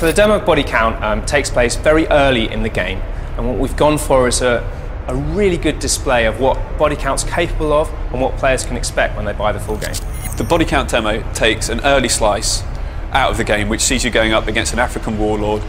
So the demo of Bodycount um, takes place very early in the game, and what we've gone for is a, a really good display of what Bodycount's capable of and what players can expect when they buy the full game. The Bodycount demo takes an early slice out of the game, which sees you going up against an African warlord,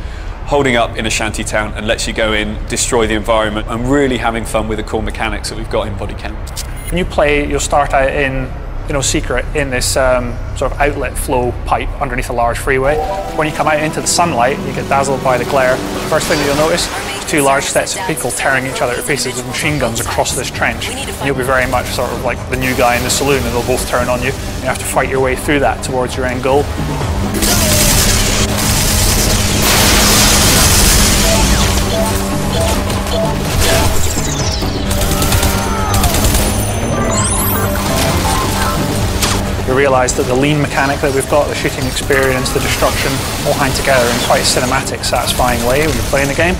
holding up in a shanty town, and lets you go in, destroy the environment, and really having fun with the core mechanics that we've got in Bodycount. When you play, you'll start out in you know, secret in this um, sort of outlet flow pipe underneath a large freeway. When you come out into the sunlight, you get dazzled by the glare. First thing that you'll notice is two large sets of people tearing each other to pieces with machine guns across this trench. And you'll be very much sort of like the new guy in the saloon, and they'll both turn on you. You have to fight your way through that towards your end goal. Realise that the lean mechanic that we've got, the shooting experience, the destruction, all hang together in quite a cinematic, satisfying way when you're playing the game.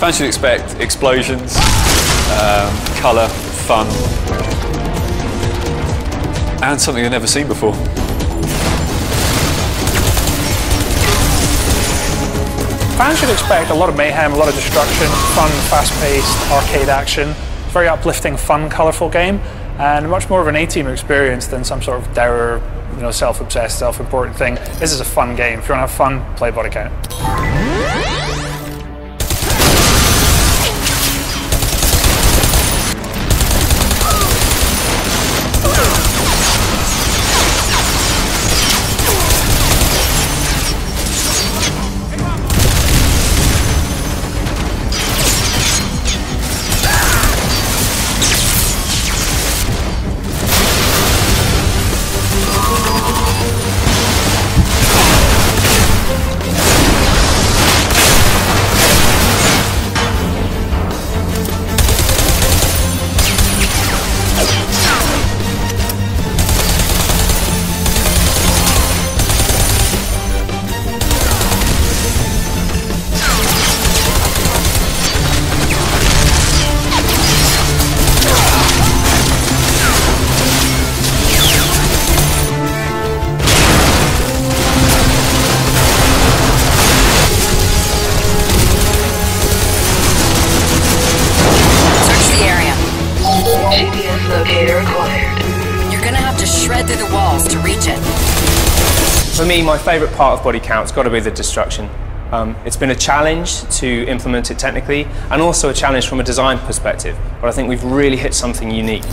Fans should expect explosions, um, colour, fun, and something they've never seen before. Fans should expect a lot of mayhem, a lot of destruction, fun, fast-paced, arcade action. Very uplifting, fun, colourful game, and much more of an A-team experience than some sort of dour, you know, self-obsessed, self-important thing. This is a fun game. If you want to have fun, play Bodycount. For me, my favourite part of Bodycount's got to be the destruction. Um, it's been a challenge to implement it technically and also a challenge from a design perspective, but I think we've really hit something unique.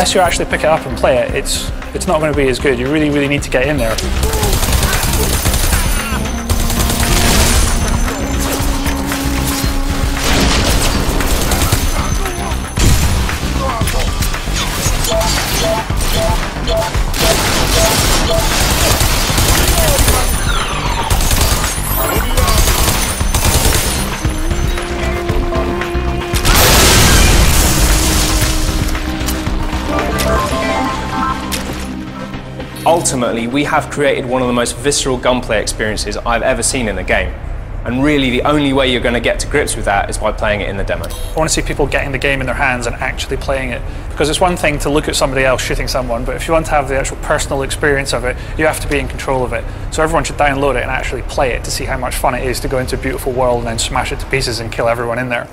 Unless you actually pick it up and play it, it's, it's not going to be as good. You really, really need to get in there. Ultimately, we have created one of the most visceral gunplay experiences I've ever seen in a game. And really, the only way you're going to get to grips with that is by playing it in the demo. I want to see people getting the game in their hands and actually playing it. Because it's one thing to look at somebody else shooting someone, but if you want to have the actual personal experience of it, you have to be in control of it. So everyone should download it and actually play it to see how much fun it is to go into a beautiful world and then smash it to pieces and kill everyone in there.